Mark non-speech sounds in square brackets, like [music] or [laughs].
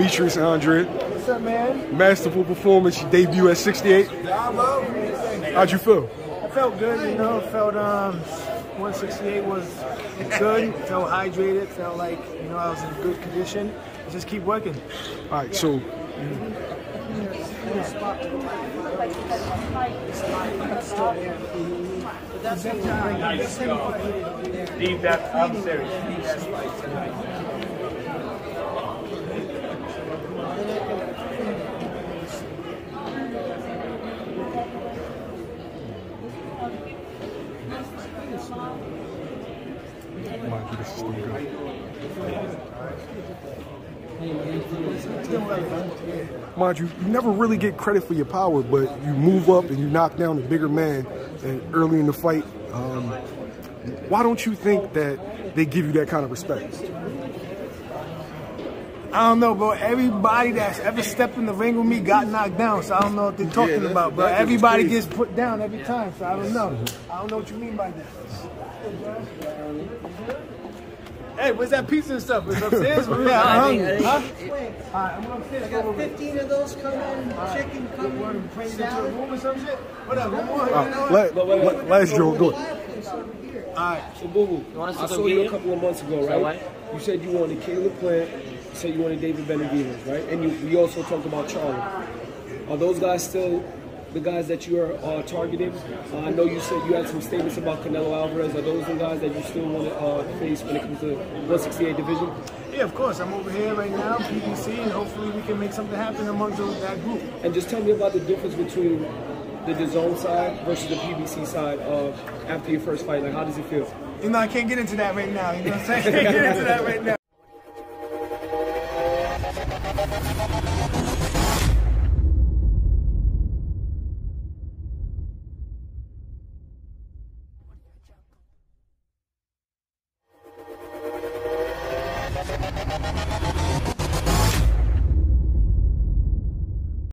Demetrius Andrade. What's up, man? Masterful performance. Debut at 68. How'd you feel? I felt good, you know. Felt um, 168 was good. Felt hydrated. Felt like you know I was in good condition. Just keep working. All right, so Leave that. I'm serious. Leave that fight tonight. Mind you, you never really get credit for your power, but you move up and you knock down the bigger man and early in the fight. Um, why don't you think that they give you that kind of respect? I don't know, bro. Everybody that's ever stepped in the ring with me got knocked down, so I don't know what they're talking that- about, bro. Everybody crazy. gets put down every time, so I don't know. I don't know what you mean by that. Hey, where's that pizza and stuff? It's upstairs? yeah, I'm hungry. Huh? Alright, I'm upstairs. I got 15 of those coming, chicken coming, Want to bring it into a salad. room or some shit? What up? One more? Uh, let, let, last Joe, go ahead. Alright. So Boo Boo, want us to I go saw get you a couple of months ago, that right? You said you wanted Caleb Plant, you said you wanted David Benavidez, right? And you, we also talked about Charlo. Are those guys still the guys that you are uh, targeting? Uh, I know you said you had some statements about Canelo Alvarez. Are those the guys that you still want to uh, face when it comes to 168 division? Yeah, of course. I'm over here right now, PBC, and hopefully we can make something happen amongst those, that group. And just tell me about the difference between the DAZN side versus the PBC side of after your first fight? Like, how does it feel? You know, I can't get into that right now. You know what I'm saying? [laughs] I can't get into that right now. We'll be right back.